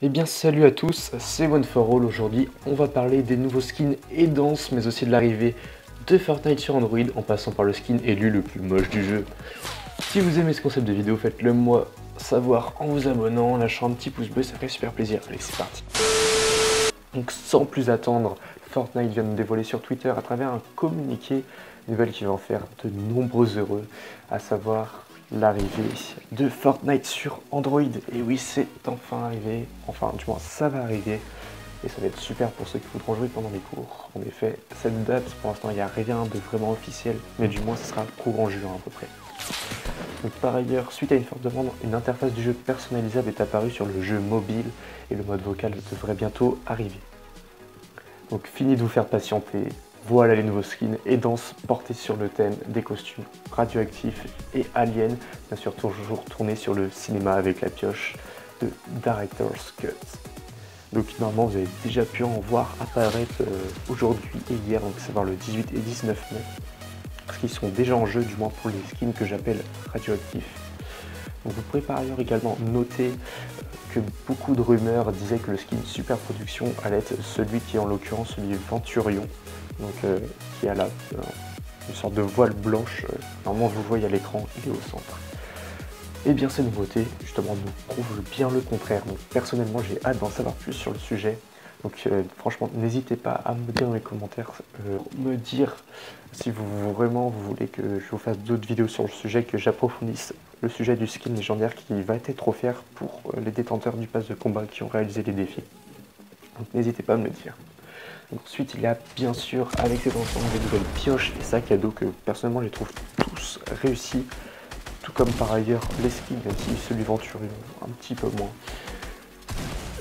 Eh bien salut à tous, c'est One for All. Aujourd'hui on va parler des nouveaux skins et danses mais aussi de l'arrivée de Fortnite sur Android en passant par le skin élu le plus moche du jeu. Si vous aimez ce concept de vidéo, faites-le moi savoir en vous abonnant, en lâchant un petit pouce bleu, ça fait super plaisir. Allez c'est parti Donc sans plus attendre, Fortnite vient de dévoiler sur Twitter à travers un communiqué, nouvelle qui va en faire de nombreux heureux, à savoir l'arrivée de Fortnite sur Android. Et oui, c'est enfin arrivé. Enfin, du moins, ça va arriver. Et ça va être super pour ceux qui voudront jouer pendant les cours. En effet, cette date, pour l'instant, il n'y a rien de vraiment officiel. Mais du moins, ce sera courant juin à peu près. Donc, par ailleurs, suite à une forte demande, une interface du jeu personnalisable est apparue sur le jeu mobile et le mode vocal devrait bientôt arriver. Donc fini de vous faire patienter, voilà les nouveaux skins et danses portés sur le thème des costumes radioactifs et aliens, bien sûr toujours tourné sur le cinéma avec la pioche de Director's Cut. Donc normalement vous avez déjà pu en voir apparaître euh, aujourd'hui et hier, donc savoir le 18 et 19 mai, parce qu'ils sont déjà en jeu du moins pour les skins que j'appelle radioactifs. Vous pourrez par ailleurs également noter euh, que beaucoup de rumeurs disaient que le skin Super Production allait être celui qui est en l'occurrence celui Venturion, donc euh, qui a la, euh, une sorte de voile blanche. Euh, normalement, vous le voyez à l'écran, il est au centre. Et bien ces nouveautés, justement, nous prouvent bien le contraire. Donc personnellement, j'ai hâte d'en savoir plus sur le sujet. Donc franchement, n'hésitez pas à me dire dans les commentaires, me dire si vous vraiment vous voulez que je vous fasse d'autres vidéos sur le sujet, que j'approfondisse le sujet du skin légendaire qui va être offert pour les détenteurs du pass de combat qui ont réalisé les défis. Donc n'hésitez pas à me le dire. Ensuite, il y a bien sûr, avec cet ensemble, des nouvelles pioches et sacs à dos que personnellement, je les trouve tous réussis. Tout comme par ailleurs les skins, même si celui Venturion un petit peu moins.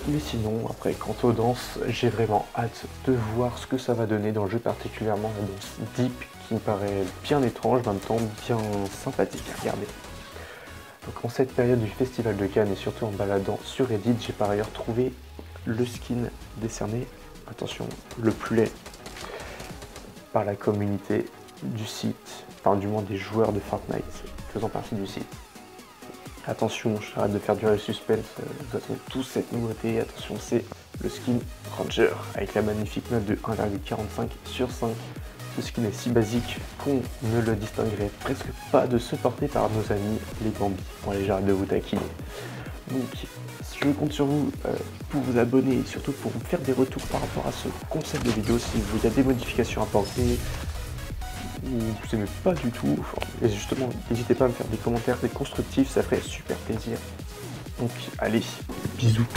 Mais sinon, après, quant aux danses, j'ai vraiment hâte de voir ce que ça va donner dans le jeu, particulièrement la danse Deep, qui me paraît bien étrange, en même temps bien sympathique à regarder. Donc en cette période du Festival de Cannes et surtout en baladant sur Reddit, j'ai par ailleurs trouvé le skin décerné attention, le plus par la communauté du site, enfin du moins des joueurs de Fortnite faisant partie du site. Attention, j'arrête de faire durer le suspense, euh, vous attendez tous cette nouveauté, attention c'est le skin Ranger avec la magnifique note de 1,45 sur 5. Ce skin est si basique qu'on ne le distinguerait presque pas de ce porté par nos amis les Bambis. Bon allez j'arrête de vous taquiner. Donc je compte sur vous euh, pour vous abonner et surtout pour me faire des retours par rapport à ce concept de vidéo si vous y a des modifications à apporter ou vous n'aimez pas du tout. et justement, n'hésitez pas à me faire des commentaires des constructifs, ça ferait super plaisir. Donc allez, bisous.